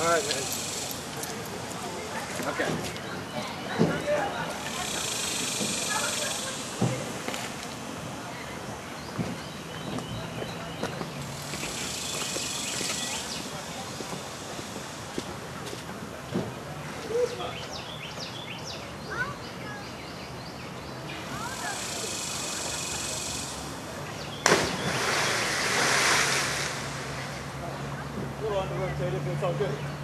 All right, man. Okay. A it's all good.